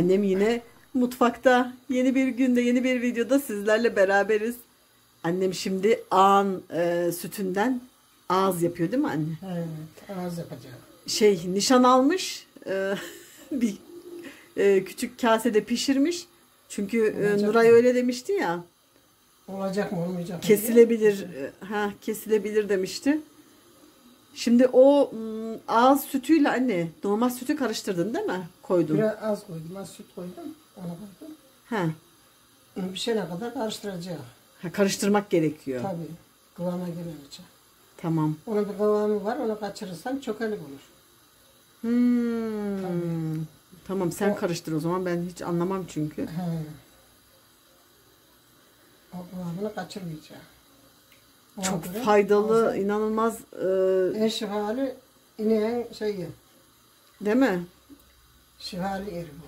Annem yine mutfakta yeni bir günde yeni bir videoda sizlerle beraberiz. Annem şimdi ağın e, sütünden ağız yapıyor değil mi anne? Evet, ağız yapacağım. Şey nişan almış e, bir e, küçük kasede pişirmiş. Çünkü e, Nuray mı? öyle demişti ya. Olacak mı olmayacak mı? Kesilebilir e, ha kesilebilir demişti. Şimdi o mm, ağız sütüyle anne normal sütü karıştırdın değil mi? Koydun. Biraz az koydum, az süt koydum. Onu koydum. Ha, Bir şeyine kadar karıştıracağım. ha karıştırmak gerekiyor. Tabii. Kıvama gelince. Tamam. Onun bir kıvamı var, onu kaçırırsan çökelik olur. Hmm. Tamam sen O- karıştır o zaman ben hiç anlamam çünkü. He. O kıvamını kaçırmayacağım. Çok göre faydalı, ağzı- inanılmaz e, En şifalı ineğin şeyi. değil mi? Şifalı eri bu.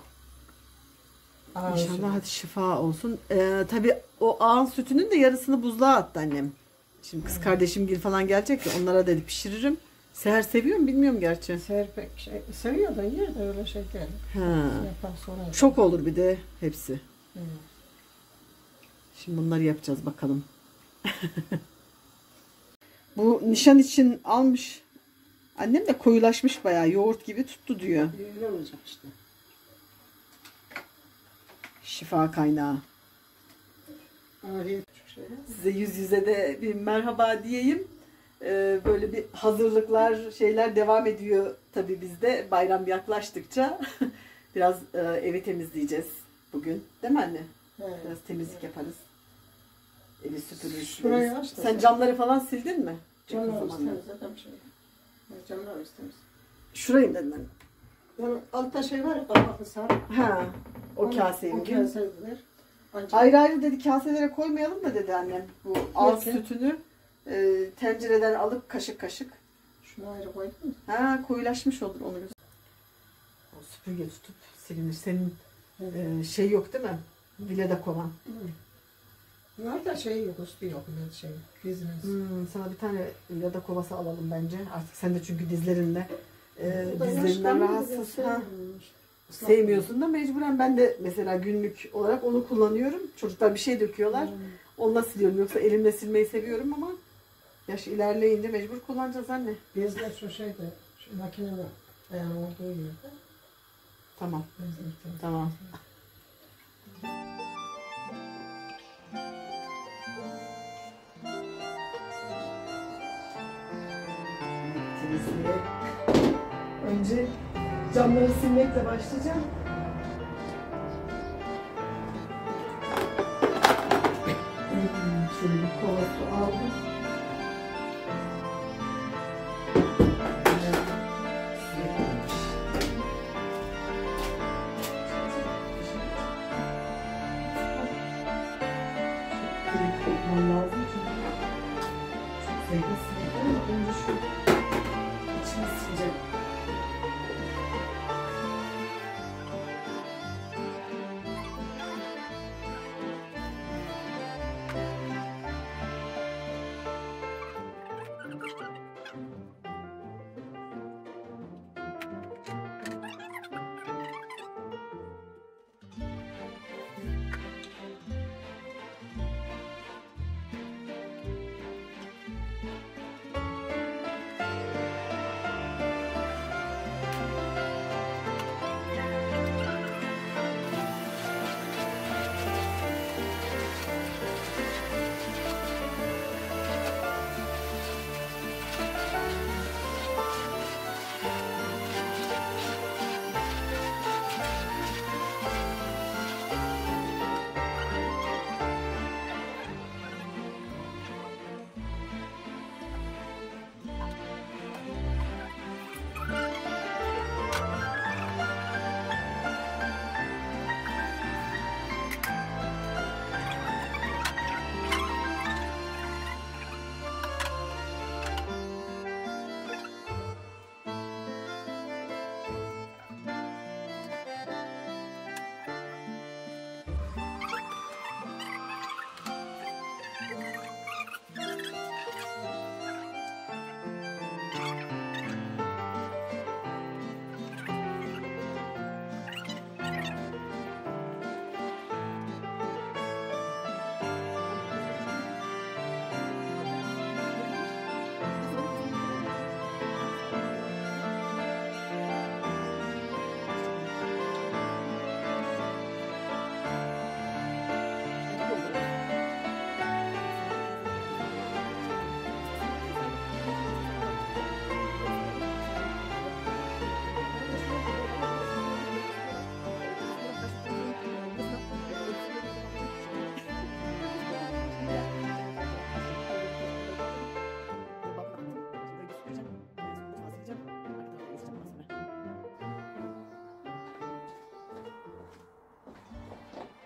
Ağız İnşallah sütü. hadi şifa olsun. E, tabii o ağın sütünün de yarısını buzluğa attı annem. Şimdi kız kardeşim gil falan gelecek ya onlara dedi pişiririm. Seher seviyor mu bilmiyorum gerçi. Seher pek şey, seviyor da yer de öyle şey değil. Ha. Yapar. Çok olur bir de hepsi. Evet. Şimdi bunları yapacağız bakalım. Bu nişan için almış. Annem de koyulaşmış bayağı yoğurt gibi tuttu diyor. Öyle olacak işte. Şifa kaynağı. Şey var. Size yüz yüze de bir merhaba diyeyim. Ee, böyle bir hazırlıklar şeyler devam ediyor tabii bizde bayram yaklaştıkça. Biraz e, evi temizleyeceğiz bugün. Değil mi anne? Evet. Biraz temizlik yaparız. Evi süpürürüz. Şurayı aç da Sen camları falan sildin mi? Camlar istemez adam şey. Camlar istemez. Şurayı dedim ben. Yani altta şey var ya kapaklı sarı. Ha, o kaseyi. O mi? kaseyi ver. Ancak Ayrı ayrı dedi kaselere koymayalım da dedi annem. Bu ağız Peki. sütünü e, tencereden alıp kaşık kaşık. şunu ayrı koydun mu? Ha koyulaşmış olur onu. O süpürge tutup silinir. Senin e, şey yok değil mi? Vileda kovan. Var da şey yok, üstü yok. Böyle şey, diziniz. Hmm, sana bir tane vileda kovası alalım bence. Artık sen de çünkü dizlerinde e, da dizlerinden rahatsız. Ha. Sevmiyorsun da mecburen ben de mesela günlük olarak onu kullanıyorum. Çocuklar bir şey döküyorlar. Hmm. Onunla siliyorum. Yoksa elimle silmeyi seviyorum ama yaş ilerleyince mecbur kullanacağız anne. Bezler şu şeyde, şu makinenin ayağının olduğu yerde. Tamam. Bezler. Tamam. Önce camları silmekle başlayacağım. Şöyle bir kova su aldım.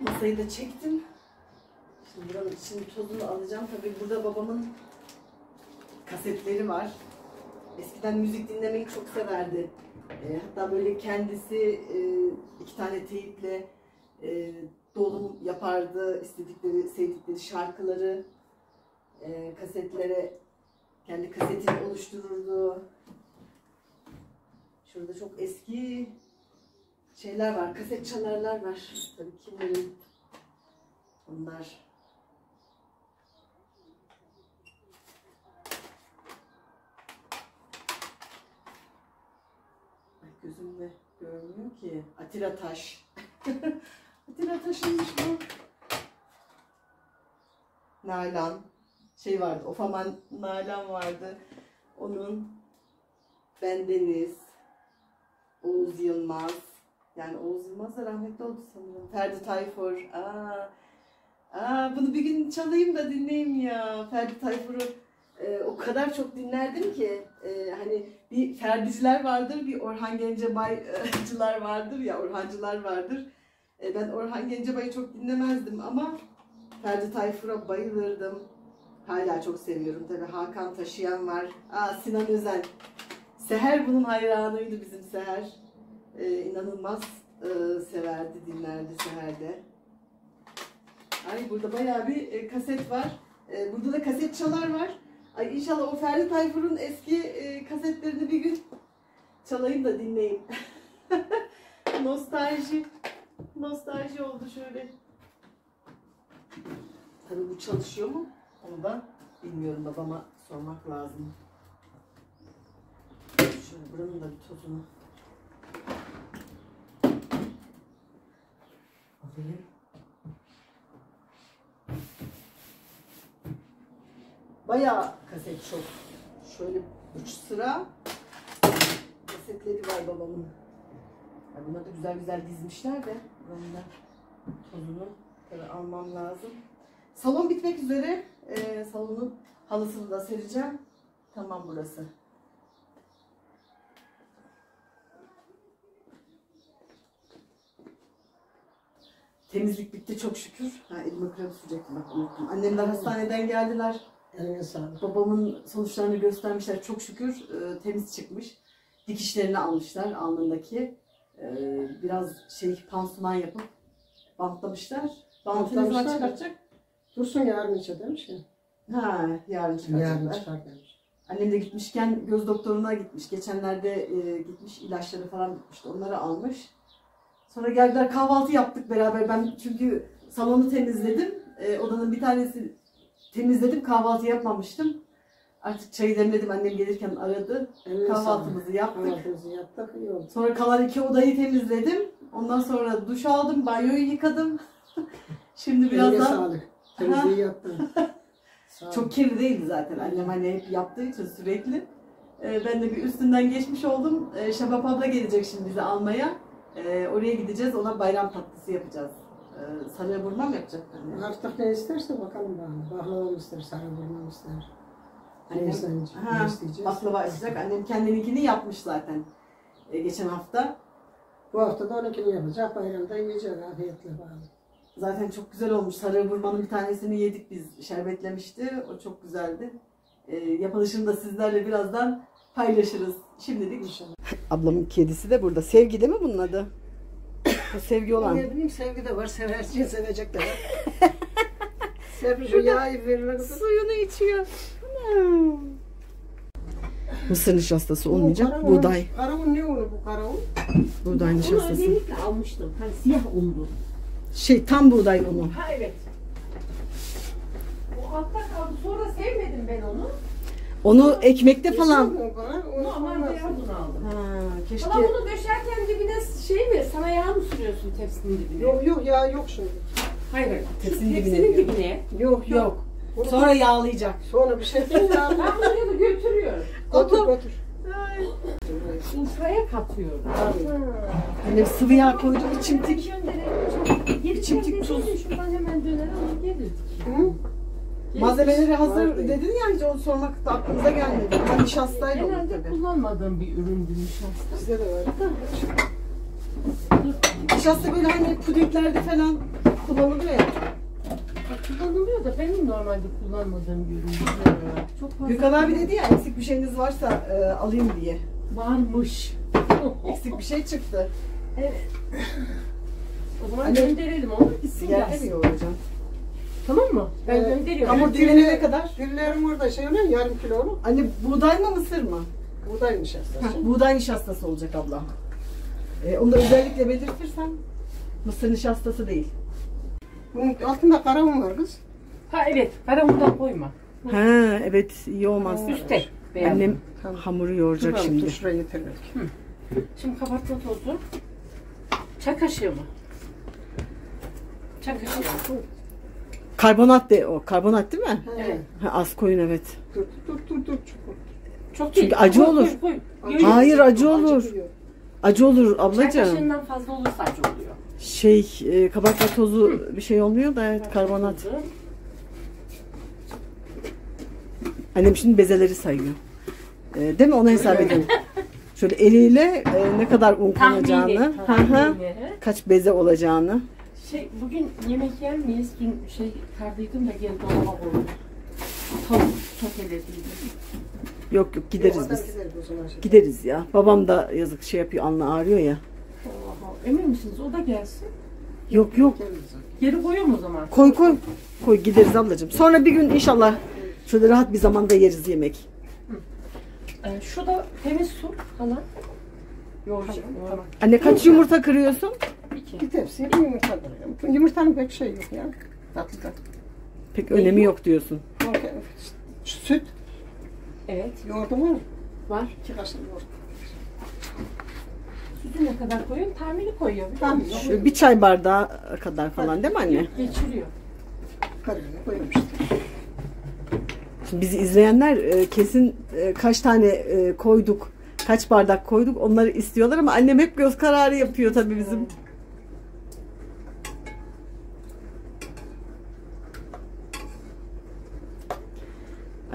Masayı da çektim. Şimdi buranın içinin tozunu alacağım. Tabii burada babamın kasetleri var. Eskiden müzik dinlemeyi çok severdi. E, hatta böyle kendisi e, iki tane teyiple e, dolum yapardı. istedikleri, sevdikleri şarkıları e, kasetlere kendi kasetini oluştururdu. Şurada çok eski şeyler var, kaset çalarlar var. Tabii kimlerin onlar. Gözümle görmüyor ki. Atilla Taş. Atilla Taş'ınmış bu. Nalan. Şey vardı, Ofaman Nalan vardı. Onun Bendeniz. Oğuz Yılmaz. Yani Oğuz Yılmaz da rahmetli oldu sanırım. Ferdi Tayfur. Aa, aa, bunu bir gün çalayım da dinleyeyim ya. Ferdi Tayfur'u e, o kadar çok dinlerdim ki. e, hani bir Ferdiciler vardır, bir Orhan Gencebaycılar vardır ya, Orhancılar vardır. E, ben Orhan Gencebay'ı çok dinlemezdim ama Ferdi Tayfur'a bayılırdım. Hala çok seviyorum tabii. Hakan Taşıyan var. Aa, Sinan Özen. Seher bunun hayranıydı bizim Seher. Ee, inanılmaz e, severdi, dinlerdi Seher'de. Ay burada bayağı bir e, kaset var. E, burada da kaset çalar var. Ay inşallah o Ferdi Tayfur'un eski e, kasetlerini bir gün çalayım da dinleyeyim. Nostalji. Nostalji oldu şöyle. Tabii bu çalışıyor mu? Onu da bilmiyorum babama sormak lazım. Şöyle buranın da bir tozunu alayım. Bayağı kaset çok. Şöyle üç sıra kasetleri var babamın. Ya bunları da güzel güzel dizmişler de da tozunu tabii almam lazım. Salon bitmek üzere. Ee, salonun halısını da sereceğim. Tamam burası. Temizlik bitti çok şükür. Ha elime krem sürecektim bak unuttum. Annemler hastaneden geldiler. Eline sağlık. Babamın sonuçlarını göstermişler çok şükür. e, temiz çıkmış. Dikişlerini almışlar alnındaki. E, biraz şey pansuman yapıp bantlamışlar. Bantını da. çıkartacak? Dursun yarın içe demiş ya. Ha yarın çıkaracaklar. Yarın çıkar demiş. Annem de gitmişken göz doktoruna gitmiş. Geçenlerde e, gitmiş ilaçları falan bitmişti. Onları almış. Sonra geldiler kahvaltı yaptık beraber. Ben çünkü salonu temizledim. E, odanın bir tanesi temizledim. Kahvaltı yapmamıştım. Artık çayı demledim. Annem gelirken aradı. Eline Kahvaltımızı yaptık. Kahvaltımızı yaptık. iyi oldu. Sonra kalan iki odayı temizledim. Ondan sonra duş aldım. Banyoyu yıkadım. Şimdi Eline birazdan sağlık. Temizliği yaptın. Çok kirli değildi zaten. Annem hani hep yaptığı için sürekli. Ee, ben de bir üstünden geçmiş oldum. Ee, Şebap abla gelecek şimdi bizi almaya. Ee, oraya gideceğiz. Ona bayram tatlısı yapacağız. Ee, sarı burma mı yapacak anne? Artık ne isterse bakalım bana. Baklava mı ister, sarı burma mı ister? Ne Annem, isteyecek? ha, baklava açacak. Annem kendininkini yapmış zaten. Ee, geçen hafta. Bu hafta da onunkini yapacak. Bayramda yiyeceğiz afiyetle bağlı. Zaten çok güzel olmuş. Sarı burmanın bir tanesini yedik biz. Şerbetlemişti. O çok güzeldi. Ee, yapılışını da sizlerle birazdan paylaşırız. Şimdilik İnşallah. Ablamın kedisi de burada. Sevgi değil mi bunun adı? Bu sevgi olan. Ne bileyim sevgi de var. Seversin sevecek de var. Sevgi yağı verir. Suyunu içiyor. Anam. Mısır nişastası olmayacak. Karaun- Buğday. Karaun ne unu bu karaun? Buğday Onu nişastası. özellikle almıştım. Hani siyah unlu. Şey tam buğday unu. Ha evet. O altta kaldı. Sonra sevmedim ben onu. Onu ekmekte falan. Normal beyaz un aldım. Ha, keşke. Ama bunu döşerken dibine şey mi? Sana yağ mı sürüyorsun tepsinin dibine? Yok yok ya yok şimdi. Hayır hayır. Tepsinin Tepsinin, dibine dibine. Yok yok. Yok. Bunu- Sonra yağlayacak. Sonra bir şey değil ya. Ben bunu da götürüyorum. Götür götür. Sofraya katıyorum. Annem sıvı yağ koydu bir çimtik. Geri çimdik tuz. Şuradan hemen döner alır gelirdik. Hı? Malzemeleri hazır dedin ya hiç onu sormak da aklımıza gelmedi. Ben nişastayla olur Genelde tabii. kullanmadığım bir üründü nişasta. Bizde de var. Nişasta böyle hani pudinglerde falan kullanılıyor ya. Kullanılıyor da benim normalde kullanmadığım bir ürün. Çok fazla Gökhan abi dedi ya eksik bir şeyiniz varsa e, alayım diye. varmış. Eksik bir şey çıktı. O zaman Anne- gönderelim onu gitsin Yerde mi gelsin. Tamam mı? Ben Evet. gönderiyorum. Ama dilini ne kadar? Dillerim orada şey oluyor yarım kiloluk. Anne buğday mı mısır mı? Buğday nişastası. Heh, buğday nişastası olacak abla. E, onu da özellikle belirtirsen mısır nişastası değil. Bunun altında kara un var kız. Ha evet. Karamurdan koyma. Ha evet iyi olmaz. Üste. Beyaz. Annem Tamam. hamuru yoğuracak Dur, şimdi. Dur şuraya yeter belki. Şimdi kabartma tozu. Çay kaşığı mı? Çay kaşığı. Karbonat de o. Karbonat değil mi? Evet. Ha, az koyun evet. Dur dur dur dur. Çok Çok Çünkü değil. acı Koy, olur. Koy, koy. Hayır acı olur. acıtıyor. Acı olur Çay ablacığım. kaşığından fazla olursa acı oluyor. Şey e, kabartma tozu bir şey olmuyor da evet karbonat. Annem şimdi bezeleri sayıyor. E, değil mi? Ona hesap edin. Şöyle eliyle e, ne kadar un konacağını, Tahmini. hı hı, tahmini, he. kaç beze olacağını. Şey bugün yemek yer miyiz? Dün şey kardıydım da geri dolaba koydum. Tavuk sotelediydim. Yok yok gideriz Oradan biz. gideriz o zaman şimdi. Gideriz ya. Babam da yazık şey yapıyor, alnı ağrıyor ya. Allah Allah. Emin misiniz? O da gelsin. Yok yok. Geri koyuyorum o zaman. Koy koy. Koy gideriz ablacığım. Sonra bir gün inşallah şöyle rahat bir zamanda yeriz yemek. Ee, şu da temiz su falan. Yoğuracağım. Tamam. Anne kaç yumurta kırıyorsun? İki. Bir tepsiye bir yumurta kırıyorum. Yumurtanın pek şey yok ya. Tatlıda. Pek önemi yok diyorsun. Yok, Süt. Evet. Yoğurdum var mı? Var. İki kaşık yoğurt. Sütü ne kadar koyuyorum? Tahmini koyuyorum. biliyor Tahmini. musun? Şöyle bir çay bardağı kadar falan değil mi anne? Geçiriyor. Karıyla koyuyorum işte. Şimdi bizi izleyenler e, kesin e, kaç tane e, koyduk, kaç bardak koyduk onları istiyorlar ama annem hep göz kararı yapıyor tabii bizim.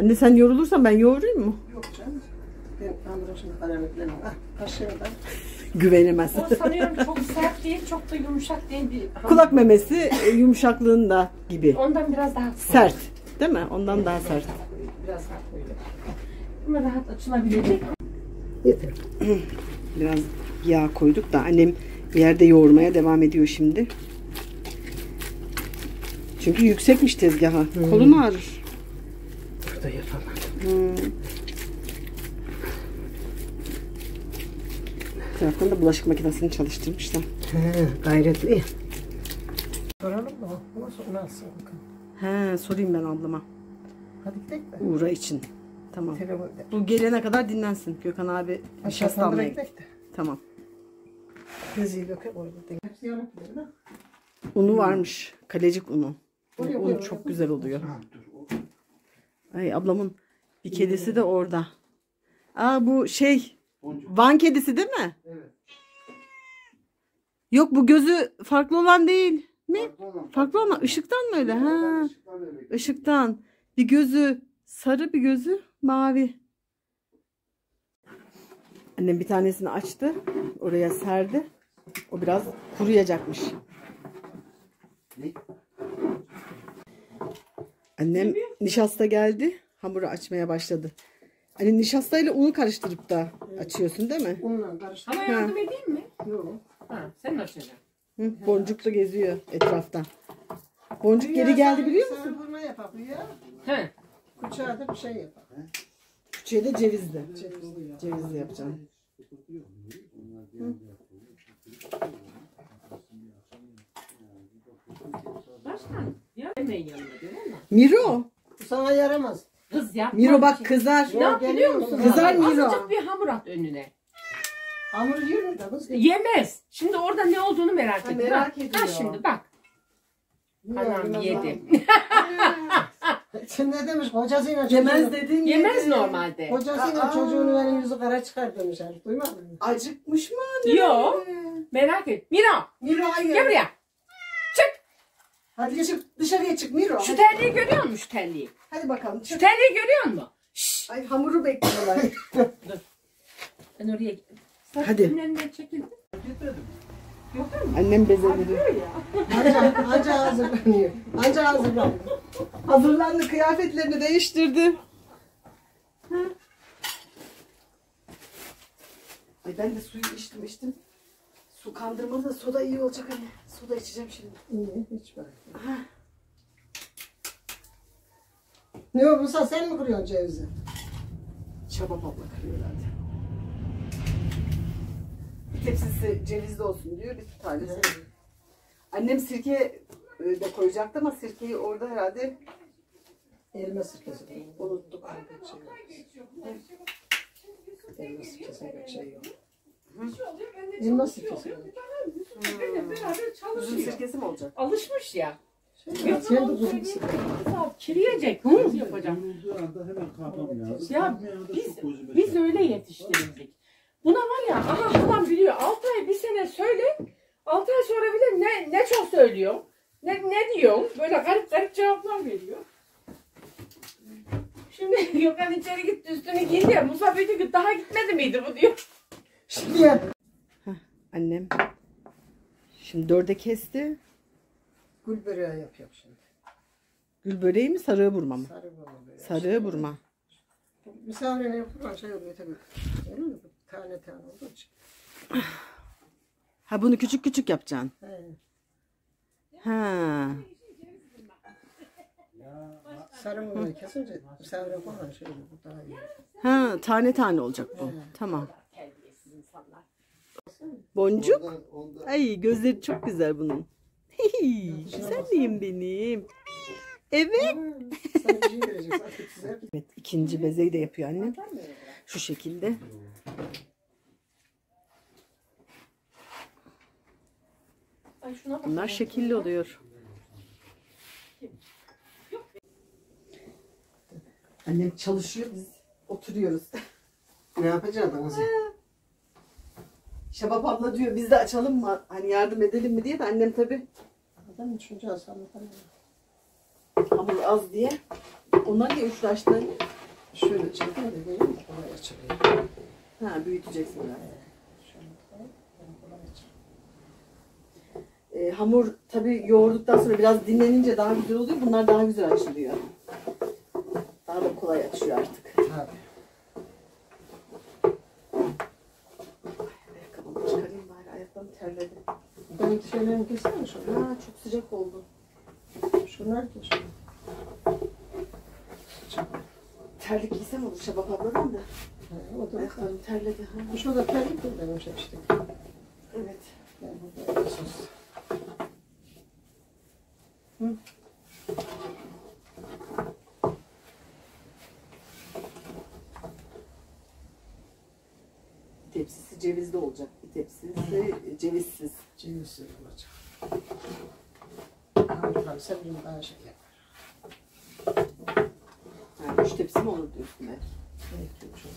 Anne sen yorulursan ben yoğurayım mı? Yok canım. Ben şimdi karar etmem. Ah kaşığı da. Güvenemez. O sanıyorum çok sert değil, çok da yumuşak değil bir. Kulak memesi e, yumuşaklığında gibi. Ondan biraz daha Sert. Değil mi? Ondan daha sert. Biraz daha koyuyorum. Ama rahat açılabilecek. Yeter. Biraz yağ koyduk da annem bir yerde yoğurmaya devam ediyor şimdi. Çünkü yüksekmiş tezgaha. Kolun ağrır. Burada yapalım. Hmm. Taraftan da bulaşık makinesini çalıştırmışlar. He, gayretli. Soralım mı? Nasıl, nasıl? He, sorayım ben ablama. Hadi gidelim mi? Uğra için. Tamam. Bu gelene kadar dinlensin. Gökhan abi nişasta almaya gitti. Tamam. Ha. Unu varmış. Kalecik unu. Oraya, Un oraya, çok güzel oluyor. Ay ablamın bir kedisi de orada. Aa bu şey Van kedisi değil mi? Evet. Yok bu gözü farklı olan değil mi? Farklı olan ışıktan mı öyle? Ha, ışıktan. Bir gözü sarı bir gözü mavi. Annem bir tanesini açtı. Oraya serdi. O biraz kuruyacakmış. Annem nişasta geldi. Hamuru açmaya başladı. Hani nişastayla unu karıştırıp da açıyorsun değil mi? Unla karıştır. Sana yardım edeyim mi? Yok. Ha, sen açacaksın. Hı, boncuk da geziyor etrafta. Boncuk geri geldi biliyor musun? Sarı vurma yapak ya. He. Kuçağa da bir şey yapak. Küçüğe de cevizli. Cevizli yapacağım. Başkan. Ya? Miro. Bu sana yaramaz. Kız yapma. Miro bak ki. kızar. Ne yap biliyor musun? Kızar Miro. Azıcık bir hamur at önüne. Hamur yiyor mu da kız? Yemez. Şimdi orada ne olduğunu merak Ha, ediyor. merak Ha, ediyor. Ha şimdi bak. Anam yedi. Sen ne demiş kocasıyla Yemez çocuğunu- dedin Yemez normalde. Kocasıyla Aa. çocuğunu verin yüzü kara çıkar demiş herif. Duymadın mı? Acıkmış mı anne? Yok. Merak et. Miro Miro hayır. gel buraya. Çık. Hadi çık dışarıya çık Miro. Şu Hadi, terliği görüyor musun şu terliği? hadi bakalım Şu çık. terliği görüyor musun? Şşş. Ay hamuru bekliyorlar. Ben oraya Sen Hadi. kimlerinden çekildin? Annem bezeleri. Anca, anca hazırlanıyor. Anca hazırlanıyor. Hazırlandı, kıyafetlerini değiştirdi. Ay ben de suyu içtim içtim. Su kandırmalı da soda iyi olacak hani. Soda içeceğim şimdi. İyi, hiç bak. Ne o Musa sen mi kuruyorsun cevizi? Şabap abla kırıyor herhalde. Bir tepsisi cevizli olsun diyor, bir tanesi. Annem sirke e, de koyacaktı ama sirkeyi orada herhalde Elma sirkesi. unuttuk. Elma sirkesine bir şey yok. Elma sirkesi. Üzüm sirkesi mi olacak? Alışmış ya. Şey, sen de sirkesi. Kiriyecek. Hı yapacak. Olduğu anda hemen kahvem lazım. Ya da biz çok gözüme biz öyle yetiştirildik. Buna var ya aha halam biliyor. 6 ay bir sene söyle. 6 ay sonra bile ne ne çok söylüyor. Ne ne diyor? Böyle garip garip cevaplar veriyor. Şimdi Gökhan içeri gitti üstünü giydi ya. Musa diyor ki daha gitmedi miydi bu diyor. Şimdi yap. Annem şimdi dörde kesti. Gül böreği yapıyorum şimdi. Gül böreği mi sarığı burma mı? Sarı burma böreği. Sarığı burma. Misafirine yapılan şey oluyor tabii. Öyle mi? Tane tane olduğu için. Ha bunu küçük küçük yapacaksın. He. Ha. Sarı burmayı kesince misafire falan şey oluyor. Bu daha iyi. Ha tane tane olacak bu. Tamam. Boncuk. Ondan, ondan Ay gözleri çok güzel bunun. Hey, güzel miyim benim? Evet. Şey size Evet ikinci bezeyi de yapıyor annem. Şu şekilde. Ay şuna bak. Bunlar şekilli oluyor. Annem çalışıyor biz oturuyoruz. ne yapacaksın Şabap abla diyor biz de açalım mı? Hani yardım edelim mi diye de annem tabi Adam üçüncü asalım hamur az diye. Onlar diye uğraştı. Şöyle çekin de de kolay açılıyor. Ha büyüteceksin açılıyor. Ee, hamur tabi yoğurduktan sonra biraz dinlenince daha güzel oluyor. Bunlar daha güzel açılıyor. Daha da kolay açıyor artık. Tabii. Bari ayaklarım terledi. Ben şeylerini kesene şunu. Ha çok sıcak oldu. Şunlar kes şunu. Terlik giysem olur Şabap abladan da. He, O da Ayaklarım terledi. Ha. Şurada terlik de benim işte. Evet. Sos. Bir tepsisi cevizli olacak. Bir tepsisi cevizsiz. Cevizsiz olacak. Hamurlar sevdiğim daha şey yapar. Ha, üç tepsi mi olur diyorsun belki. Belki çok.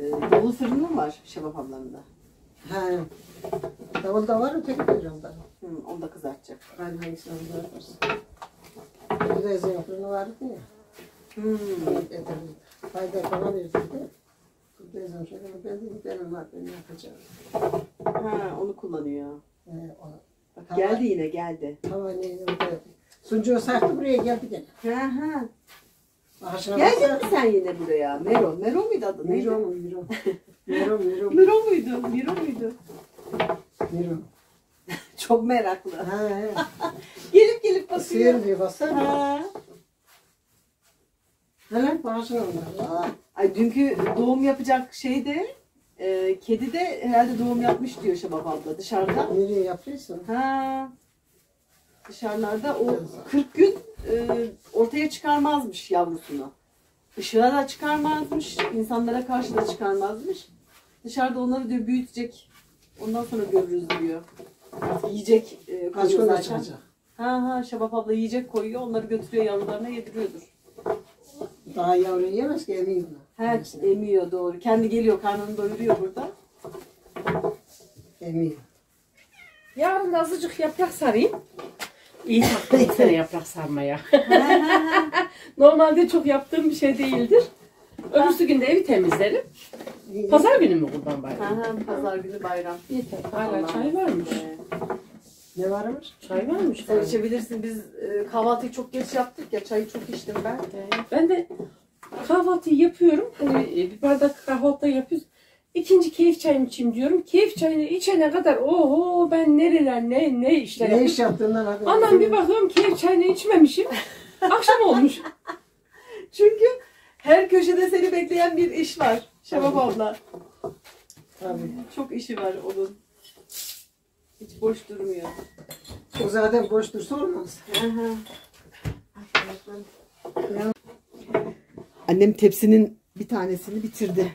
Ee, davul fırını mı var Şabap ablanın da? He. Davul da var öteki de canım da. Hı, onu da kızartacak. Ben hangisini yaparsın? Bir de zeytinli vardı ya. Hmm. Getirdi. Fayda bana. Bu teyzem şöyle ben dedim benim var ben yapacağım. Ha, onu kullanıyor. Ee, o, Bak, Tamam. geldi yine geldi. tamam neydi o da. Suncuğu sarktı buraya geldi gene. Ha ha. Ağaçına Geldin mi sen yine buraya? Mero. Mero muydu adı? Miro mu Miro? Miro Miro. Mero muydu? Miro muydu? Miro. Çok meraklı. Ha he. Gelip gelip bakıyor. Sıyır diye baksana. Ha. Bağışına onlar. Aa, Ay dünkü doğum yapacak şey de e, kedi de herhalde doğum yapmış diyor Şabap abla dışarıda. Nereye yapıyorsun? Ha. Dışarılarda o 40 gün e, ortaya çıkarmazmış yavrusunu. Işığa da çıkarmazmış, insanlara karşı da çıkarmazmış. Dışarıda onları diyor büyütecek. Ondan sonra görürüz diyor. Yiyecek e, Kaç koyuyor gün zaten. çıkacak? Ha ha Şabap abla yiyecek koyuyor. Onları götürüyor yavrularına yediriyordur. Daha yavru yiyemez ki emiyor. Ha emiyor doğru. Kendi geliyor karnını doyuruyor burada. Emiyor. Yarın da azıcık yaprak sarayım. İyi taktım sene yaprak sarmaya. Normalde çok yaptığım bir şey değildir. Öbürsü gün de evi temizlerim. Pazar günü mü kurban bayramı? Aha, Pazar günü bayram. Yeter. Hala çay varmış. Evet. Ne varmış? Çay varmış. Sen içebilirsin. Biz e, kahvaltıyı çok geç yaptık ya. Çayı çok içtim ben. Ben de kahvaltıyı yapıyorum. Hani e, bir bardak kahvaltı yapıyoruz. İkinci keyif çayımı içeyim diyorum. Keyif çayını içene kadar oho ben nereler ne ne işler Ne iş yaptığından haberim Anam bir bakıyorum keyif çayını içmemişim. Akşam olmuş. Çünkü her köşede seni bekleyen bir iş var. Şevap abla. Tabii. Çok işi var onun. Hiç boş durmuyor. O zaten boş dursa olmaz. Annem tepsinin bir tanesini bitirdi.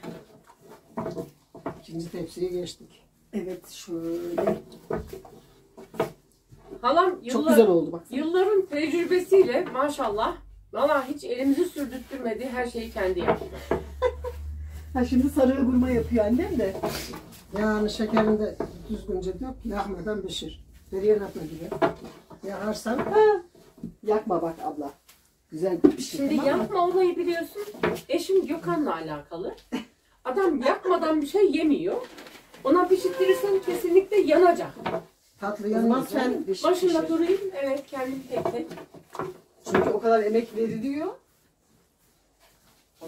İkinci tepsiye geçtik. Evet şöyle. Halam Çok yıllar, güzel oldu bak. yılların tecrübesiyle maşallah Valla hiç elimizi sürdürtmedi. Her şeyi kendi yaptı. Ha şimdi sarı vurma yapıyor annem de. Yağını şekerini de düzgünce dök, yakmadan pişir. Veriyen atma gibi. Yakarsan Yakma bak abla. Güzel bir şey. Şimdi tamam mı? yapma olayı biliyorsun. Eşim Gökhan'la alakalı. Adam yapmadan bir şey yemiyor. Ona pişirtirirsen kesinlikle yanacak. tatlı yanmaz. sen piş- Başında durayım. Evet kendim tek tek. Çünkü o kadar emek veriliyor.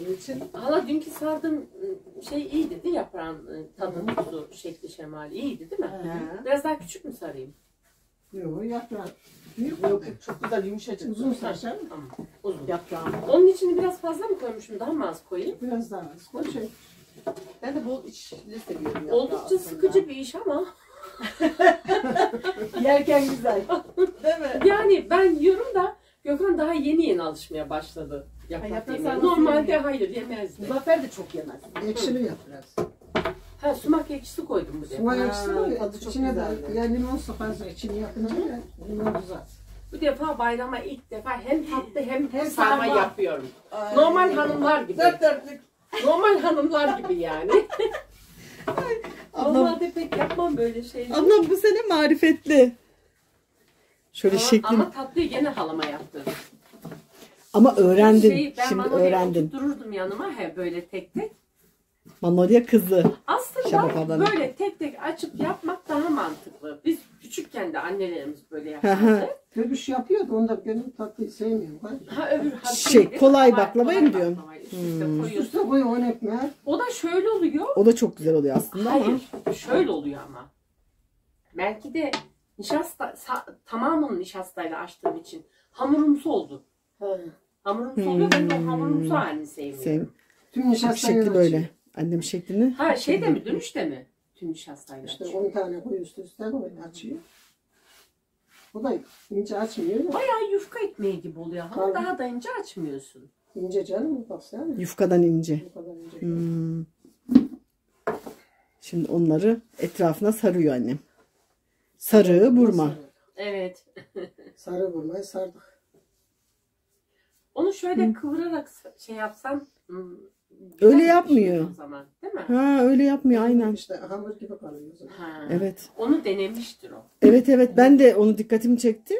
Onun için Hala dünkü sardığım ıı, şey iyi dedi yaprağın ıı, tadı, tuzu, şekli, şemali iyiydi değil mi? Ha. Biraz daha küçük mü sarayım? Yok yaprak. Büyük yok çok güzel yumuşacık. Uzun saçar. Tamam. Uzun. Yaprağım. Onun içini biraz fazla mı koymuşum? Daha mı az koyayım? Biraz daha az. Koy şey. Ben de bol içli seviyorum yaprağı Oldukça aslında. sıkıcı bir iş ama Yerken güzel. Değil mi? yani ben yiyorum da Gökhan daha yeni yeni alışmaya başladı. Yaprak yaprak sarması Normalde yemiyor. hayır yemezdi. Muzaffer de çok yemez. Ekşili yap biraz. Ha sumak ekşisi koydum bu defa. Sumak ekşisi var ya, tadı çok içine de ya limon sıkarsın içini yakına ya limon uzat. Bu defa bayrama ilk defa hem tatlı hem, Hem sarma, sarma. yapıyorum. Normal hanımlar gibi. Dört dörtlük. Normal hanımlar gibi yani. Ablam, Normalde pek yapmam böyle şeyleri. ablam bu sene marifetli. Şöyle Ama, şeklin. ama Ama, tatlıyı gene halama yaptırdım. Öğrendin. Şeyi ben Şimdi Manolya'yı öğrendin. oturturdum yanıma he böyle tek tek. Manolya kızı. Aslında Şabak ablanın. böyle tek tek açıp yapmak daha mantıklı. Biz küçükken de annelerimiz böyle yapardı. Göbüş yapıyordu onda benim tatlıyı sevmiyorum. Hadi. ha öbür ha, Şey, kolay baklavayı mı diyorsun? Hmm. koyuyorsun. Üste koy on ekmeği. O da şöyle oluyor. O da çok güzel oluyor aslında ama. Hayır, şöyle oluyor ama. Belki de nişasta, sa- tamamını nişastayla açtığım için hamurumsu oldu. Hamurumsu oluyor, ben de o hamurumsu halini sevmiyorum. Sev, Tüm nişastayı şekli böyle. Annem şeklini. Ha şey de mi, dönüşte mi? Tüm nişastayla İşte açıyor. 10 tane koy üst üste koy açıyor. O da ince açmıyor ya. Bayağı yufka ekmeği gibi oluyor ama Tabii. daha da ince açmıyorsun. İnce canım baksana. Yufkadan ince. Bu kadar ince. Hmm. Şimdi onları etrafına sarıyor annem. Sarı burma. Evet. Sarı burmayı sardık. Onu şöyle kıvırarak şey yapsan Öyle güzel yapmıyor. O zaman, değil mi? Ha öyle yapmıyor aynen. İşte hamur gibi kalıyor. Ha. Evet. Onu denemiştir o. Evet evet ben de onu dikkatimi çekti.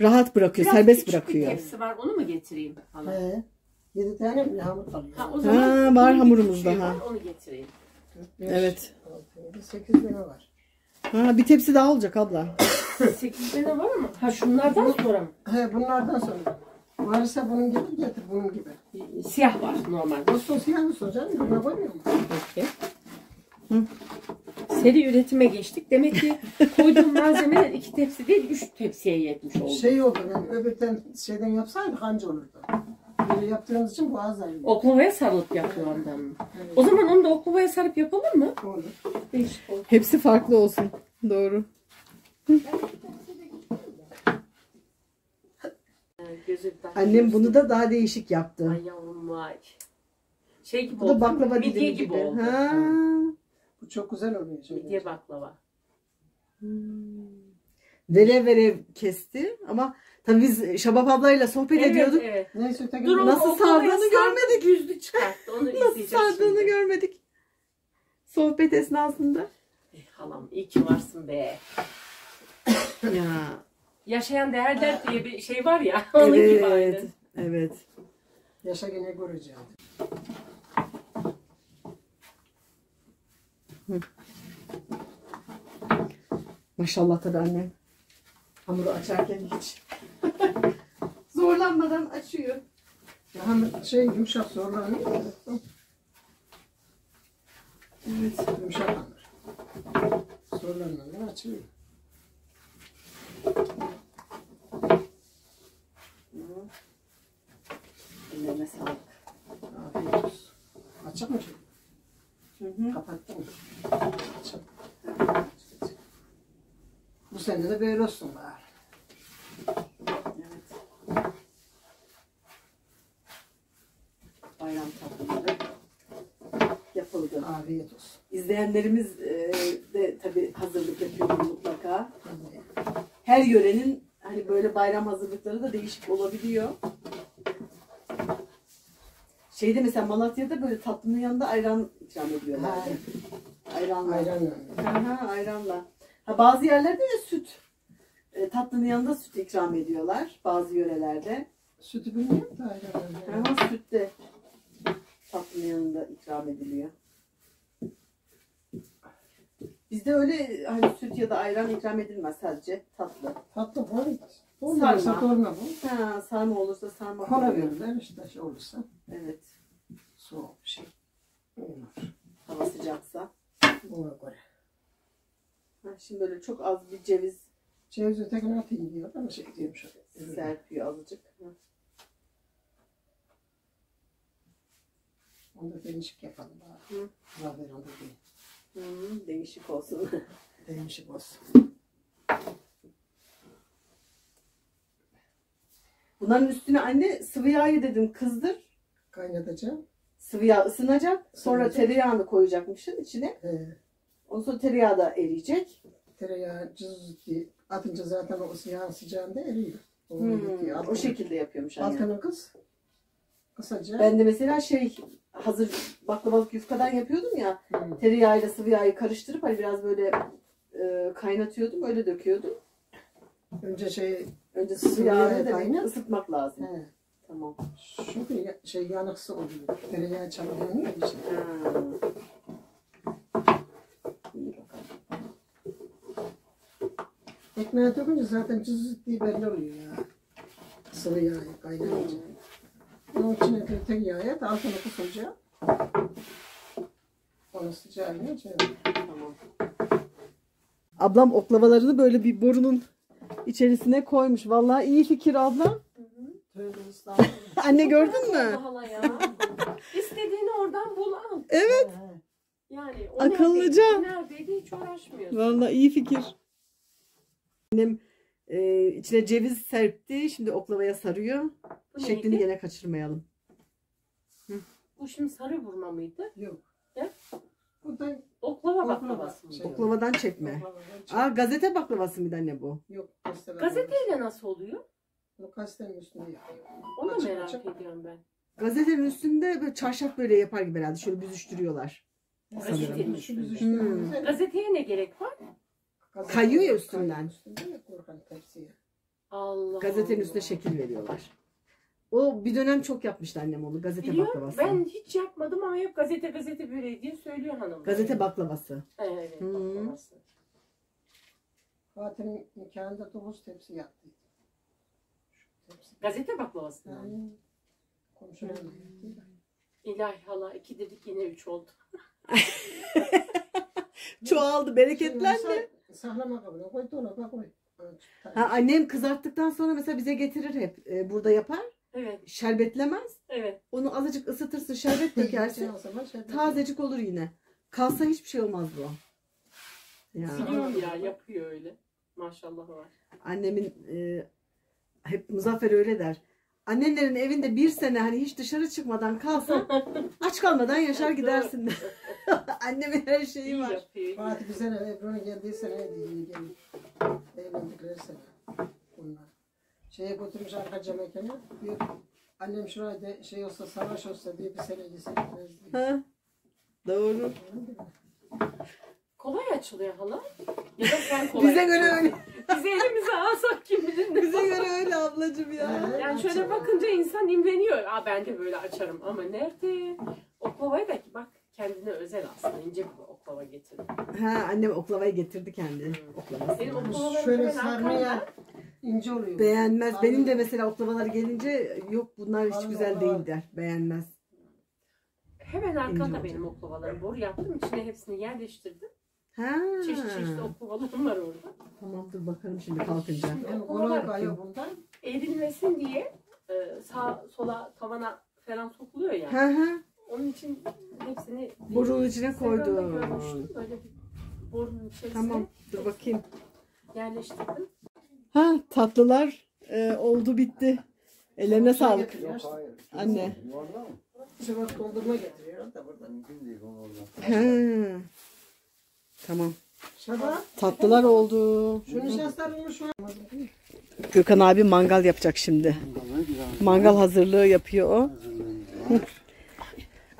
Rahat bırakıyor, Biraz serbest küçük bırakıyor. Bir tepsi var, onu mu getireyim falan? He. 7 tane mi hamur kalıyor? Ha, o zaman Ha, var bunun bir hamurumuzda, küçüğü ha. var, Onu getireyim. Evet. 8 tane var. Ha bir tepsi daha olacak abla. 8 tane var mı? Ha şunlardan sonra mı? He bunlardan sonra. Varsa bunun gibi getir bunun gibi. Siyah var normalde. Bu sosu yalnız hocam yanına koymuyor mu? Peki. Seri üretime geçtik. Demek ki koyduğum malzemeler iki tepsi değil, üç tepsiye yetmiş oldu. Şey oldu yani öbürten şeyden yapsaydık anca olurdu. Böyle yaptığımız için bu az ayrılıyor. Oklavaya sarılıp yapıyor ondan mı? O zaman onu da oklavaya sarıp yapalım mı? Olur. Değişik olur. Hepsi farklı olsun. Doğru. Gözü Annem bunu da daha değişik yaptı. Ay yavrum vay. Şey gibi Bu da oldu. baklava Midye dilimi gibi, gibi. oldu. Ha. Bu çok güzel oluyor. Şöyle. Midye baklava. Vere vere kesti ama tabii biz Şabap ablayla sohbet ediyorduk. Evet. Neyse öteki Dur, Nasıl o sardığını sardı, görmedik. Yüzlü çıkarttı. Onu Nasıl izleyeceğiz sardığını şimdi. görmedik. Sohbet esnasında. Eh, halam iyi ki varsın be. Ya. Yaşayan değerler diye bir şey var ya. Onun gibi Evet. aynı. Evet. Yaşa gene göreceğim. Maşallah tabii annem. Hamuru açarken hiç zorlanmadan açıyor. Ya hem şey yumuşak zorlanıyor. Evet. Yumuşak hamur. Zorlanmadan açılıyor. Ellerine sağlık. Afiyet olsun. Açık mı? Hı hı. Açık. Bu sene de böyle olsun bari. Evet. Bayram tatlıları yapıldı. Afiyet olsun. İzleyenlerimiz e, de tabii hazırlık yapıyordur mutlaka. Her yörenin hani böyle bayram hazırlıkları da değişik olabiliyor. Şeyde mesela Malatya'da böyle tatlının yanında ayran ikram ediyorlar. Ha, Ayranla. ayran yani. Aha, ayranla. Ha, bazı yerlerde de süt. E, tatlının yanında süt ikram ediyorlar. Bazı yörelerde. Sütü bilmiyorum da ayran yani. Ama süt de tatlının yanında ikram ediliyor. Bizde öyle hani süt ya da ayran ikram edilmez sadece tatlı. Tatlı koy. Sarma. Olmazsa dolma bu. Ha, sarma olursa sarma. Kola koyuyor. verirler işte şey olursa. Evet. Soğuk bir şey. Olur. Hava sıcaksa. Ona göre. Ha, şimdi böyle çok az bir ceviz Ceviz ötekini atayım diyor ama şey diyorum şöyle. serpiyor azıcık. Ha. Onu da değişik yapalım bari. Hı. Zafer onda değil. Hmm, değişik olsun. Değişik olsun. Bunların üstüne anne sıvı yağı dedim kızdır. Kaynatacağım. Sıvı yağ ısınacak. Sonra Isınacak. tereyağını koyacakmışsın içine. He. Ondan sonra tereyağı da eriyecek. Tereyağı cız diye atınca zaten o yağın sıcağında eriyor. O, Hmm, o Altını- şekilde yapıyormuş anne. Altını kız. Kısaca. Ben de mesela şey hazır baklavalık yufkadan yapıyordum ya. Hmm. Tereyağıyla sıvı yağı karıştırıp hani biraz böyle e, kaynatıyordum. Öyle döküyordum. Önce şey Önce yağı yağı da kaynat. ısıtmak lazım. he, Tamam. şu ya- şey yanıksı oluyor. Tereyağı çabuk yanıyor. Ha. İyi bakalım. Ekmeğe dökünce zaten cız diye belli oluyor ya. Sıvı yağ kaynayınca. Onun içine de tereyağı et, altını kısınca onu sıcağına şey Tamam. Ablam oklavalarını böyle bir borunun içerisine koymuş. Vallahi iyi fikir abla. Anne gördün mü? Ya. İstediğini oradan bul al. Evet. Yani o Akıllıca. Neredeydi, o neredeydi hiç uğraşmıyorsun. Vallahi iyi fikir. Annem e, içine ceviz serpti. Şimdi oklavaya sarıyor. Bu Şeklini neydi? gene kaçırmayalım. Bu şimdi sarı burma mıydı? Yok. Ne? Bu Oklava baklavası? Şey- Oklavadan çekme. oklavadan Aa gazete baklavası mıydı anne bu? Yok. Gazeteyle nasıl oluyor? O gazetenin üstünde yapıyor. Onu Açık merak açık. ediyorum ben. Gazetenin üstünde böyle çarşaf böyle yapar gibi herhalde. Şöyle büzüştürüyorlar. Gazetenin üstünde. Hmm. Gazeteye ne gerek var? Gazete- Kayıyor ya üstünden. Üstünde ya korkan tepsiye. Allah Gazetenin üstüne şekil veriyorlar. O bir dönem çok yapmıştı annem onu. Gazete Biliyorum. baklavası. Ben hiç yapmadım ama hep gazete gazete böreği diye söylüyor hanım. Gazete baklavası. Evet, Hı. baklavası. Fatih'in nikahında dokuz tepsi yaptı. Şu tepsi. Gazete baklavası. Yani komşular. İlahi hala iki dedik yine üç oldu. Çoğaldı, bereketlendi. Sa- Saklama kabına koy, dolaba koy. Ha, annem kızarttıktan sonra mesela bize getirir hep. Ee, burada yapar. Evet, Şerbetlemez. evet. Onu azıcık ısıtırsın, şerbet dökersin. O zaman şey- Tazecik olur yine. Kalsa hiçbir şey olmaz bu. Ya. Biliyorum ya yapıyor öyle. Maşallah var. Annemin e, hep Muzaffer öyle der. Annenlerin evinde bir sene hani hiç dışarı çıkmadan kalsan aç kalmadan yaşar gidersin. Annemin her şeyi İyi var. yapıyor. iyi. Fatih bize ne? Ebru'nun geldiği sene diye gelip evlendikleri sene. Bunlar. Şeye götürmüş arka mekana. Diyor annem şuraya de, şey olsa savaş olsa diye bir sene gitsin. Ha, doğru. Kolay açılıyor hala. Ya da sen kolay Bize göre öyle. Biz elimize alsak kim bilir ne Bize göre öyle ablacığım ya. Yani şöyle bakınca insan imreniyor. Aa ben de böyle açarım ama nerede? Oklavayı da bak kendine özel aslında ince bir oklava getirdim. Ha annem oklavayı getirdi kendi. Oklavası. Benim oklavalarım Şöyle sarmaya. İnce oluyor. Beğenmez. Kalın. Benim de mesela oklavalar gelince yok bunlar hiç Kalın güzel değil der. Beğenmez. Hemen arkanda benim oklavalarım. Boru yaptım içine hepsini yerleştirdim. Ha. Çeşit çeşit oklavalarım var orada. Tamam dur bakalım şimdi kalkınca. Hem kolay kayıyor bundan. Eğrilmesin diye e, sağ sola tavana falan sokuluyor ya. Ha ha. Onun için hepsini Borunun içine görmüştüm. Böyle bir borunun içerisine Tamam dur bakayım. yerleştirdim. Ha tatlılar e, oldu bitti. Ellerine sağlık. Anne. Şubat dondurma getiriyor da buradan. Ha. Tamam. Şaban Tatlılar oldu. şu nişastalarını şu an. Gökhan abi mangal yapacak şimdi. Mangal hazırlığı yapıyor o.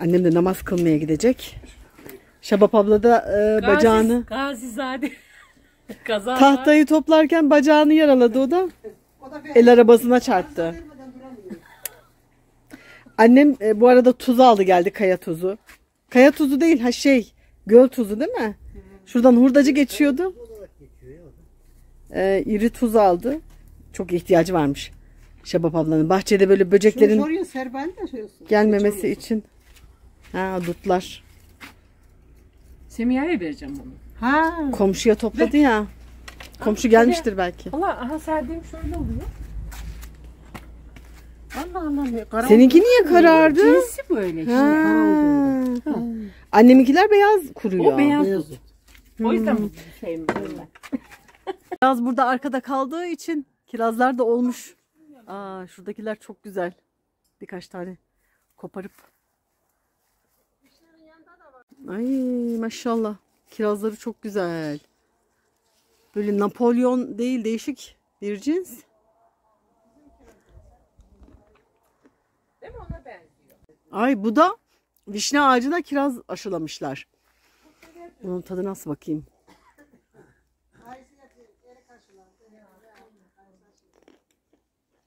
Annem de namaz kılmaya gidecek. Şabap abla da e, bacağını Gazizade. Kaza tahtayı toplarken bacağını yaraladı o da. O da El arabasına çarptı. Annem e, bu arada tuz aldı geldi kaya tuzu. Kaya tuzu değil ha şey göl tuzu değil mi? Şuradan hurdacı geçiyordu. E, iri tuz aldı. Çok ihtiyacı varmış. Şabap ablanın. Bahçede böyle böceklerin soruyor soruyorsun. gelmemesi için. Ha dutlar. Semiha'ya vereceğim bunu. Ha. Komşuya topladı ya. Komşu gelmiştir belki. Valla aha serdiğim şöyle oluyor. Allah Allah. Kara Seninki niye karardı? Cinsi böyle. Ha. Anneminkiler beyaz kuruyor. O beyaz Beyaz. O yüzden bu sevmiyorum ben. Kiraz burada arkada kaldığı için kirazlar da olmuş. Aa, şuradakiler çok güzel. Birkaç tane koparıp. Ay maşallah. Kirazları çok güzel. Böyle Napolyon değil değişik bir cins. Değil mi ona benziyor? Ay bu da vişne ağacına kiraz aşılamışlar. Bunun tadı nasıl bakayım?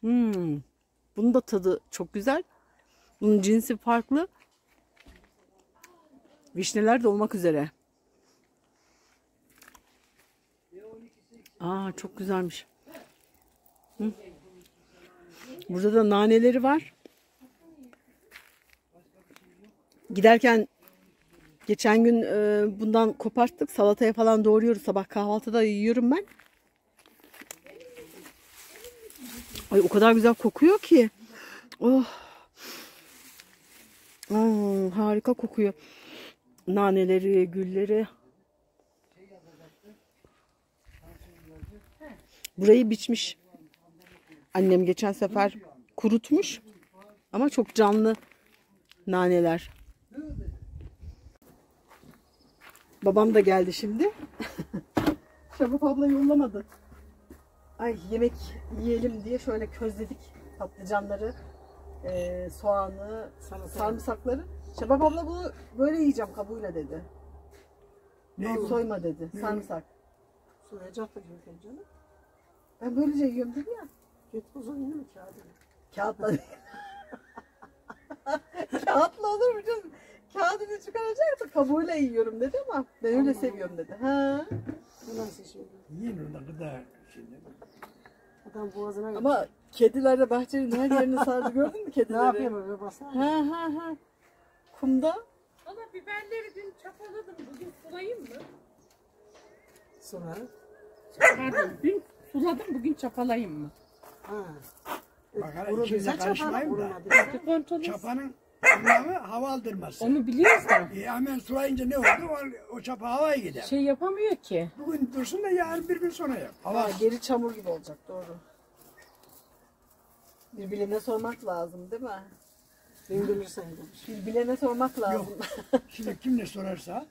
Hmm. Bunun da tadı çok güzel. Bunun cinsi farklı. Vişneler de olmak üzere. Aa çok güzelmiş. Hı. Burada da naneleri var. Giderken geçen gün e, bundan koparttık. Salataya falan doğruyoruz. Sabah kahvaltıda yiyorum ben. Ay o kadar güzel kokuyor ki. Oh. Aa, harika kokuyor. Naneleri, gülleri. Burayı biçmiş. Annem geçen sefer kurutmuş. Ama çok canlı naneler. Babam da geldi şimdi. Şabap abla yollamadı. Ay yemek yiyelim diye şöyle közledik patlıcanları, eee, soğanı, sarımsakları. Şabap abla bunu böyle yiyeceğim kabuğuyla dedi. Ne? Soyma dedi. Sarımsak. Soyacak da canım. Ben böylece yiyorum dedi ya. Git uzun yine mi kağıdını? Kağıtla. Kağıtla olur mu canım? Kağıdını çıkaracak da kabuğuyla yiyorum dedi ama ben öyle seviyorum dedi. Ha. Bu nasıl şey? Yiyin orada gıda şimdi. Adam boğazına Ama kediler de bahçenin her yerini sardı gördün mü ne kedileri? yapayım öyle basar? Ha ha ha. Kumda. Valla biberleri dün çapaladım. Bugün sulayayım mı? Sonra. Dün suladım bugün çapalayayım mı? Ha. Bak hala Bunu içinde bize çapar. karışmayayım da. Bir kontrol. Çapanın anlamı hava aldırması. Onu biliyoruz da E, hemen sulayınca ne oldu? O, o çapa havaya gider. şey yapamıyor ki. Bugün dursun da yarın bir gün sonra yap. Hava Ha, geri çamur gibi olacak doğru. Birbirine sormak lazım değil mi? Ben bilirsen demiş. Birbirine sormak lazım. Şimdi kim ne sorarsa,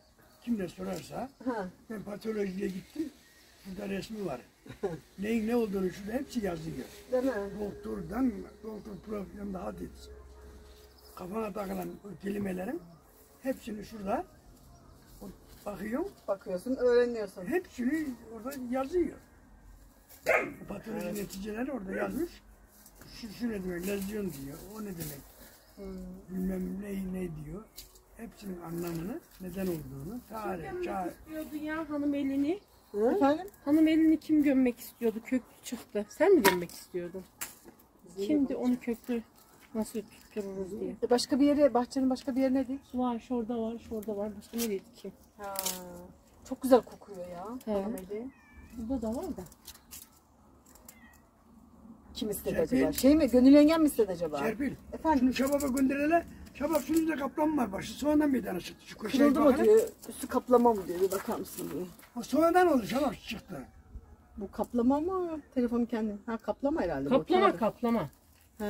kim ne sorarsa Ha. ben patolojiye gittim. Burada resmi var. Neyin ne olduğunu şurada hepsi yazıyor. Değil mi? Doktordan, doktor profilden daha dedi. Kafana takılan kelimelerin hepsini şurada bakıyorum. Bakıyorsun öğreniyorsun. Hepsini orada yazıyor. O patoloji neticeleri orada yazmış. Şu, şu ne demek? Lezyon diyor. O ne demek? Bilmem ne ne diyor. Hepsinin anlamını, neden olduğunu, tarih, Gömmek çağ, istiyordu ya hanım elini. Efendim? Hanım elini kim gömmek istiyordu? Köklü çıktı. Sen mi gömmek istiyordun? Kimdi onu köklü nasıl tuttururuz diye. E, Başka bir yere, bahçenin başka bir yerine dik. Var şurada var şurada var. Başka nereydi ki? Ha. Çok güzel kokuyor ya. He. Hanımeli. Burada da var da. Kim istedi Serpil. acaba? Şey mi? Gönül yengem mi istedi acaba? Serpil. Efendim? Şunu şababa gönderele. Şabap şunun kaplan var başı. Sonradan bir tane çıktı. Şu köşeye Kırıldı mı diyor. Üstü kaplama mı diyor. Bir bakar mısın diyor. Ha, sonradan oldu şabap çıktı. Bu kaplama mı? Telefonu kendin. Ha kaplama herhalde. bu. Kaplama Tamam. kaplama. Ha.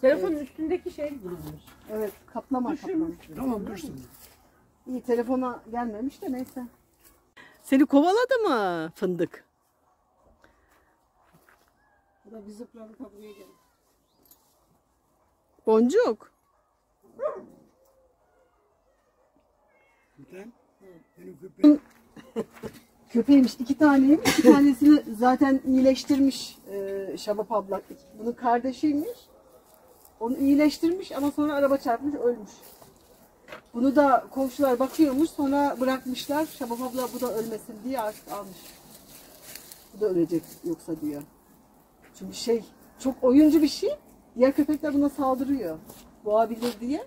Telefonun üstündeki şey vurulmuş. Evet kaplama kaplama. Tamam dursun. İyi telefona gelmemiş de neyse. Seni kovaladı mı fındık? Bu da bizi planı buraya geldi. Boncuk. Sen, benim köpeğim. Köpeğiymiş iki taneymiş. Bir tanesini zaten iyileştirmiş e, Şabap abla. Bunun kardeşiymiş. Onu iyileştirmiş ama sonra araba çarpmış ölmüş. Bunu da komşular bakıyormuş sonra bırakmışlar. Şabap abla bu da ölmesin diye artık almış. Bu da ölecek yoksa diyor. Çünkü şey çok oyuncu bir şey. Diğer köpekler buna saldırıyor. Boğabilir diye.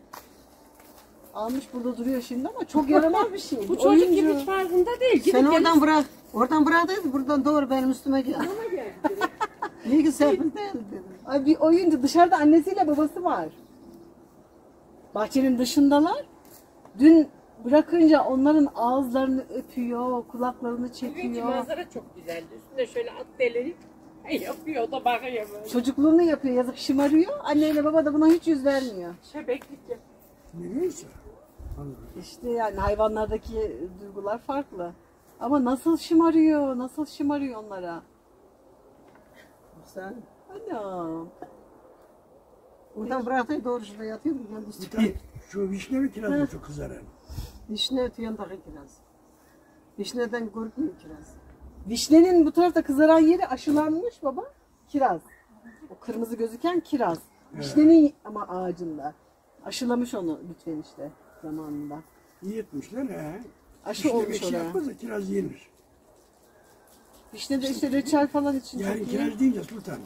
Almış burada duruyor şimdi ama çok yaramaz bir şey. Bu çocuk gibi hiç farkında değil. Gidip Sen gelip oradan bırak. Oradan bıraktın buradan doğru benim üstüme gel. İyi ki Serpil değil dedim. Ay bir oyuncu dışarıda annesiyle babası var. Bahçenin dışındalar. Dün bırakınca onların ağızlarını öpüyor, kulaklarını çekiyor. manzara çok güzeldi. Üstünde şöyle at deleri yapıyor da bakıyor böyle. Çocukluğunu yapıyor, yazık şımarıyor. Anneyle baba da buna hiç yüz vermiyor. Şebeklik yapıyor. Neyse. İşte yani hayvanlardaki duygular farklı. Ama nasıl şımarıyor, nasıl şımarıyor onlara. Sen Anam. oradan bıraktın doğru şurada yatıyordum. Ben de Bir üstüme tane şu vişne mi kiraz mı çok kızaran? Vişne ötüyendeki kiraz. Vişneden korkmuyor kiraz. Vişnenin bu tarafta kızaran yeri aşılanmış baba. Kiraz. O kırmızı gözüken kiraz. Vişnenin ama ağacında. Aşılamış onu lütfen işte zamanında. İyi etmişler he. Aşı Vişne olmuş oraya. yapmaz da kiraz yenir. Vişne de işte reçel falan için Yarın çok iyi. kiraz deyince sultan.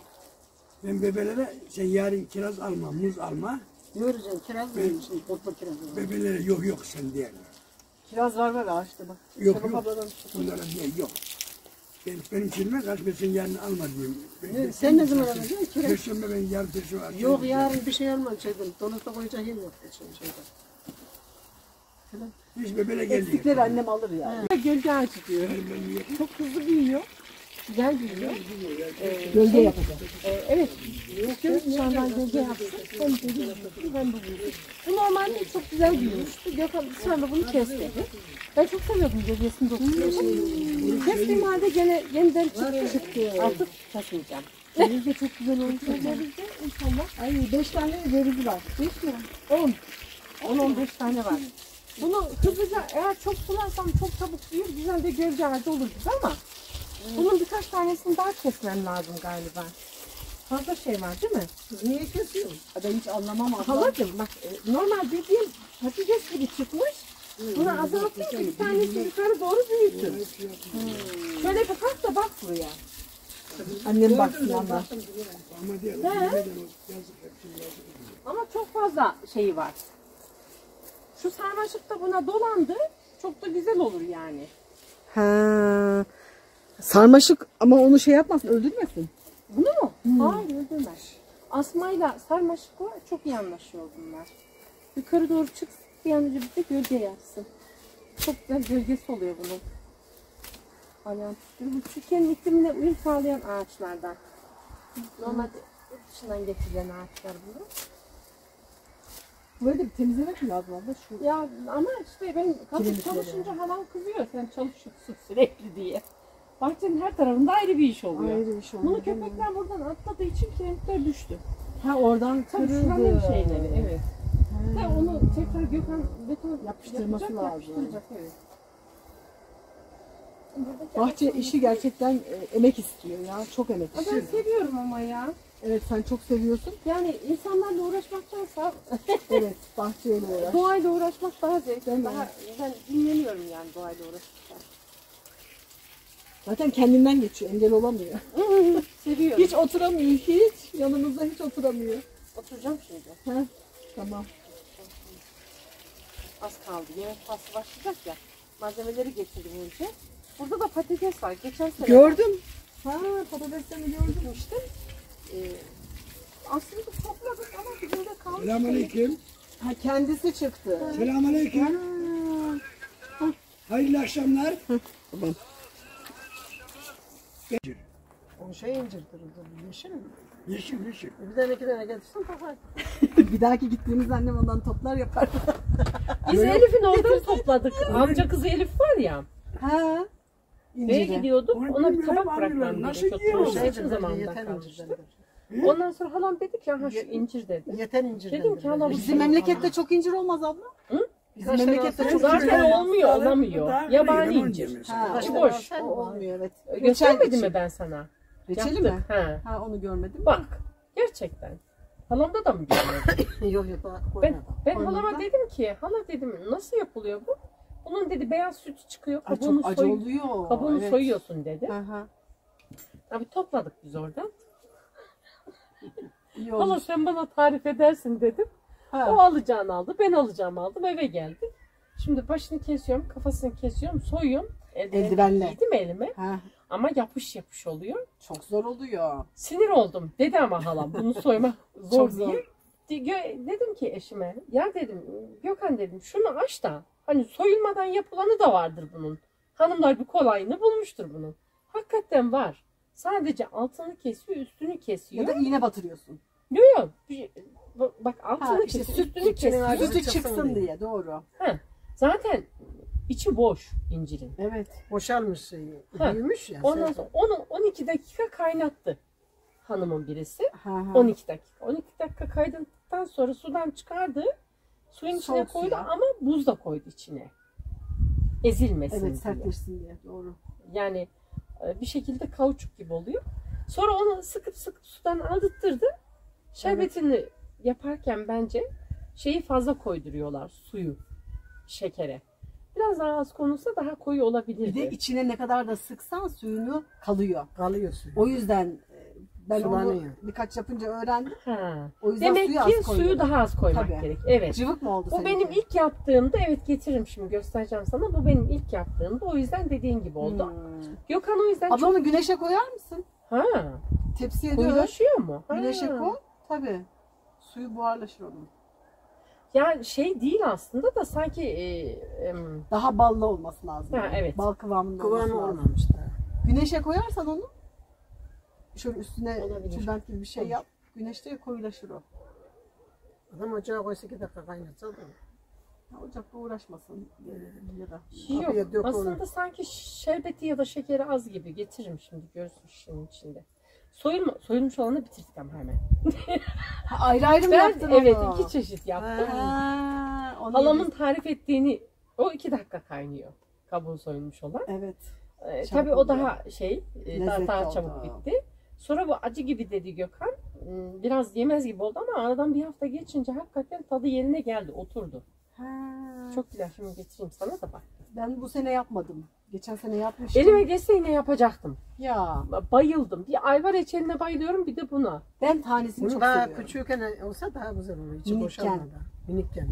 Ben bebelere sen yarın kiraz alma, muz alma. Yoracaksın kiraz mıyım şimdi? Topla kirazı. Bebelere yok yok sen diye. Kiraz var var ağaçta bak. Yok Şabap yok. abladan Bunlara diye yok. Ben, benim çilme kaç ben sen yarın alma diyeyim. Ben- Sen ne zaman alacaksın? Perşembe ben yarın perşembe akşam Yok gideceğim. yarın bir şey almam şeyden. Dolapta koyacak yer yok. Şeyden. Hiç bebele geldi. eksikleri annem alır yani. Gölge ağacı diyor. Çok hızlı büyüyor. Güzel büyüyor. Gölge yapacak. Ee, evet. Göz çandan gölge yapsın. Hem gölge yapsın hem bu büyüsün. Bu normalde çok güzel büyümüştü. Gökhan dışarıda bunu kes dedi. Ben çok seviyordum gölgesini dokunuyordum. Kestiğim halde gene yeniden çıktı. Artık kesmeyeceğim. Ceviz de çok güzel olmuş. Ceviz de inşallah. Ay beş tane cevizi var. Beş mi? On. 10-15 tane var. Bunu hızlıca eğer çok sularsam çok çabuk büyür. Güzel de gölge ağacı olur ama bunun birkaç tanesini daha kesmem lazım galiba. Fazla şey var değil mi? Niye kesiyorsun? Ben hiç anlamam abla. Halacığım bak e, normal bildiğim patates gibi çıkmış. Bunu azaltayım ki bir tanesi yukarı doğru büyüsün. Şöyle bir kalk da bak buraya. Annem baksın ama. Ama. He. Yazık hepsini yazık. Ama çok fazla şeyi var. Şu sarmaşık da buna dolandı. Çok da güzel olur yani. Ha. Sarmaşık ama onu şey yapmasın, öldürmesin. Bunu mu? Hayır öldürmez. Asmayla sarmaşık var. Çok iyi anlaşıyor bunlar. Yukarı doğru çıksın. Bir an önce bir de gölge yapsın. Çok güzel gölgesi oluyor bunun. Tüskürü. Bu Türkiye'nin iklimine uyum sağlayan ağaçlardan. Normalde yurt dışından getirilen ağaçlar bunlar. Böyle bir temizlemek mi lazım abla? Şu Ya ama işte ben kadın çalışınca halam kızıyor. Sen çalışıyorsun sürekli diye. Bahçenin her tarafında ayrı bir iş oluyor. ayrı bir şey oldu. Bunu köpekler buradan atladığı için kiremitler düştü. Ha oradan Tabii kırıldı. şuranın şeyleri evet. Ve onu tekrar Gökhan beton Yapıştırması yapacak, lazım. Yapıştıracak evet. Buradaki Bahçe işi gerçekten e, emek istiyor ya. Çok emek Aa, istiyor. Ben seviyorum ama ya. Evet sen çok seviyorsun. Yani insanlarla uğraşmaktansa Evet bahçeyle uğraş. doğayla uğraşmak daha zevkli. mi? Daha, ben dinleniyorum yani doğayla uğraşırken. Zaten kendinden geçiyor. Engel olamıyor. Seviyorum. Hiç oturamıyor. Hiç. Yanımızda hiç oturamıyor. Oturacağım şimdi. Heh, tamam. Az kaldı. Yemek faslı başlayacak ya. Malzemeleri getirdim önce. Burada da patates var. Geçen sene Gördüm. Ha patateslerini gördüm. yapmıştım. Ee, aslında topladık ama burada kalmış. Selamünaleyküm. Ha kendisi çıktı. Selamünaleyküm. Hayırlı akşamlar. Tamam. O şey incirdir o yeşil mi? Yeşil yeşil. Bir tane iki tane getirsin takar. bir dahaki gittiğimizde annem ondan toplar yapar. Biz Elif'in oradan topladık. Amca kızı Elif var ya. ha. Neye gidiyorduk? Onu Ona bir bilmiyorum, tabak bırakmam aldılar. Nasıl gerekiyor. yiyor? Şeydir böyle zamanında yeten kalmıştı. incirdendir. Ondan sonra halam dedi ki ha şu incir dedi. Yeten incirdendir. Dedim ki hala bu Bizim memlekette çok incir olmaz abla. Bizim memlekette çok Zaten olmuyor, olamıyor. Yabani incir. Ha, tane boş. O olmuyor evet. Göstermedim mi ben sana? Reçeli mi? Ha. Ha onu görmedim. Bak gerçekten. Halamda da mı görmedin? Yok yok ben, koymadım. ben Koymadan. halama dedim ki hala dedim nasıl yapılıyor bu? Bunun dedi beyaz sütü çıkıyor. Ay, Kabuğunu, çok acı soy, oluyor. kabuğunu evet. soyuyorsun dedi. Aha. Tabii topladık biz oradan. İyi Hala sen bana tarif edersin dedim. O Ha. alacağını aldı. Ben alacağımı aldım. Eve geldik. Şimdi başını kesiyorum. Kafasını kesiyorum. Soyuyorum. Eldiveni Eldivenle. Giydim elime. Ha. Ama yapış yapış oluyor. Çok zor oluyor. Sinir oldum. Dedi ama halam bunu soymak zor Çok zor. diye. Gö- dedim ki eşime ya dedim Gökhan dedim şunu aç da hani soyulmadan yapılanı da vardır bunun. Hanımlar bir kolayını bulmuştur bunun. Hakikaten var. Sadece altını kesiyor, üstünü kesiyor. Ya da iğne batırıyorsun. Yok yok. Bak altını Ha, işte kesiyor, süt, üstünü sütünün kesiyor. acısı Sütü çıksın çıksın diye. diye doğru. Zaten içi boş incirin. Evet. Boşalmış şeyi. Ha. Büyümüş ya. Ondan sonra onu 12 dakika kaynattı hanımın birisi. Ha, ha. 12 dakika. 12 dakika kaynadıktan sonra sudan çıkardı. Suyun içine Soğuk koydu suya. ama buz da koydu içine. Ezilmesin Evet diye. sertleşsin diye doğru. Yani e, bir şekilde kauçuk gibi oluyor. Sonra onu sıkıp sıkıp sudan aldırttırdı. Şerbetini yaparken bence şeyi fazla koyduruyorlar suyu şekere. Biraz daha az konulsa daha koyu Bir olabilirdi. de içine ne kadar da sıksan suyunu kalıyor. Kalıyor suyu. O yüzden e, ben onu Sulanıyor. birkaç yapınca öğrendim. Ha. O yüzden Demek suyu ki az suyu daha az koymak Tabii. gerek. Evet. Cıvık mı oldu Bu benim ilk yaptığımda evet getiririm şimdi göstereceğim sana. Bu benim ilk yaptığımda o yüzden dediğin gibi oldu. Hmm. Gökhan o yüzden Abla çok onu güneşe koyar mısın? ha Tepsiye dök. koyulaşıyor mu? Ha. Güneşe koy. Tabii. Suyu buharlaşır onun. Ya şey değil aslında da sanki e, em, Daha ballı olması lazım. Ha, evet. Bal kıvamında Kıvamı olması lazım. olmamış daha. Güneşe koyarsan onu şöyle üstüne Olabilir. tülbent gibi bir şey yap. Güneşte koyulaşır o. Adam ocağa koysa iki dakika kaynatsa da. Ya Ocakta uğraşmasın e, ya da. yok. Kapıya dök Aslında onu. sanki şerbeti ya da şekeri az gibi getiririm şimdi görürsün şişenin içinde. Soyulma, soyulmuş olanı bitirdik ama hemen. Ayrı ayrı mı Ben yaptın evet onu? iki çeşit yaptım. Ha, onu Halamın tarif ettiğini o iki dakika kaynıyor. Kabuğu soyulmuş olan. Evet. Ee, tabii o daha şey, e, daha, daha oldu. çabuk bitti. Sonra bu acı gibi dedi Gökhan. Hmm, Biraz yemez gibi oldu ama aradan bir hafta geçince hakikaten tadı yerine geldi, oturdu. Ha. Çok güzel şimdi getireyim sana da bak. Ben bu sene yapmadım. Geçen sene yapmıştım. Elime geçse yine yapacaktım. Ya Bayıldım. Bir ayva reçeline bayılıyorum bir de buna. ben tanesini Bunu çok daha seviyorum. küçükken olsa daha güzel olur. İçi Minikken. boşalmadan. Minikken.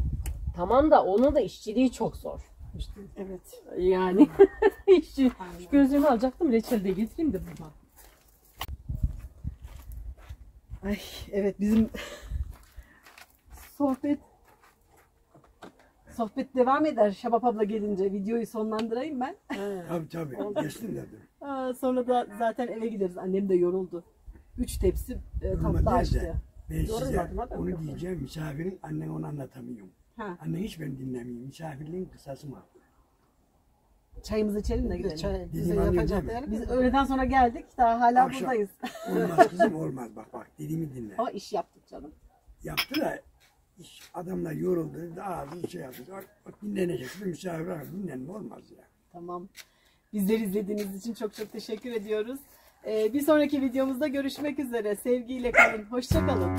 Tamam da onun da işçiliği çok zor. İşte. Evet. Yani işçi. Aynen. Şu gözlüğümü alacaktım reçel de getireyim de buna. Ay evet bizim sohbet sohbet devam eder Şabap abla gelince videoyu sonlandırayım ben. Tabii tabii. Geçsin de. Aa, sonra da zaten eve gideriz. Annem de yoruldu. Üç tepsi e, tatlı açtı. Ben size Yorulmadım adam, onu yok. diyeceğim. Misafirin annen onu anlatamıyorum. Ha, Annen hiç beni dinlemiyor. Misafirliğin kısası mı? çayımızı içelim de gidelim. çay bize Dedim anne, yapacak değil mi? Biz öğleden sonra geldik. Daha hala Akşam. buradayız. Olmaz kızım olmaz. Bak bak dediğimi dinle. Ama iş yaptık canım. Yaptı da iş, adamlar yoruldu. Ağzı şey yaptı. Bak, bak dinlenecek. Bir misafir var. Dinlenme olmaz ya. Tamam. Bizleri izlediğiniz için çok çok teşekkür ediyoruz. Ee, bir sonraki videomuzda görüşmek üzere. Sevgiyle kalın. Hoşça kalın.